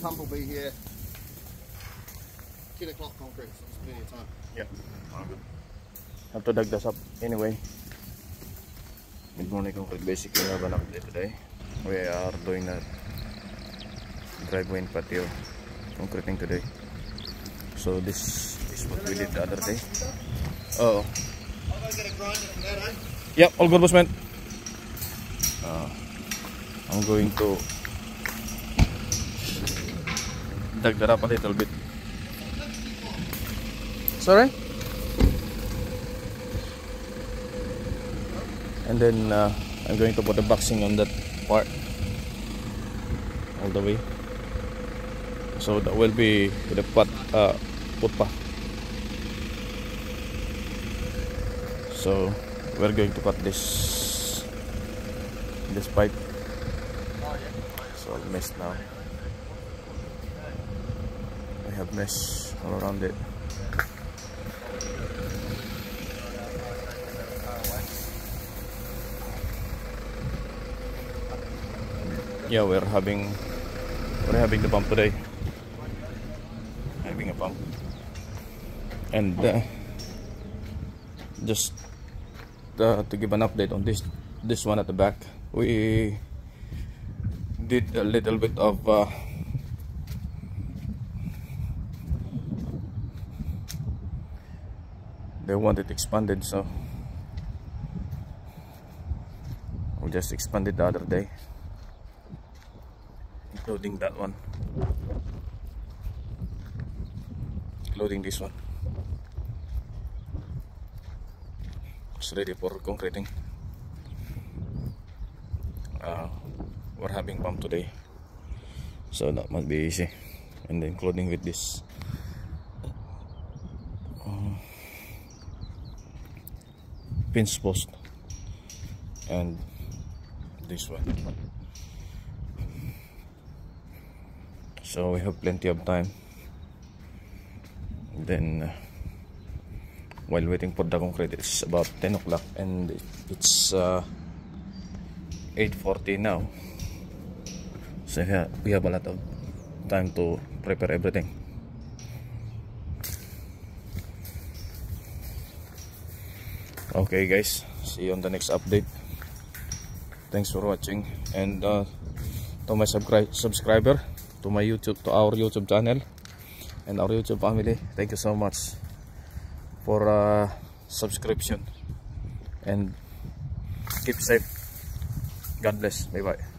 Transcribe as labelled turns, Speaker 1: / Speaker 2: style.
Speaker 1: pump will be here 10 o'clock concrete, so there's plenty of time.
Speaker 2: Yeah. All good. Have to dig this up anyway. Good morning concrete. Basically, we have an update today. We are doing a driveway and patio concreting today. So this is what we did the other day. Oh.
Speaker 1: I'll go get a grinder for that, eh?
Speaker 2: Yep, all good, boss man. Uh, I'm going to dig that up a little bit. Sorry? And then uh, I'm going to put the boxing on that part all the way. So that will be the pot, uh, putpa. So we're going to cut this this pipe. It's all messed now. Have mesh all around it. Yeah, we're having we're having the pump today. Having a pump, and uh, just uh, to give an update on this this one at the back we did a little bit of uh, they want it expanded so. We just expanded the other day. Including that one. Including this one. It's ready for concreting. Uh, we're having pump today. So that must be easy. And including with this. Uh, pinch post and this one. So we have plenty of time. Then uh, while waiting for the concrete it's about 10 o'clock and it's uh, 8.40 now. So yeah, we have a lot of time to prepare everything okay guys. See you on the next update. Thanks for watching. And uh, to my subscri subscriber to my youtube to our youtube channel and our youtube family thank you so much for uh, subscription. And keep safe. God bless. Bye bye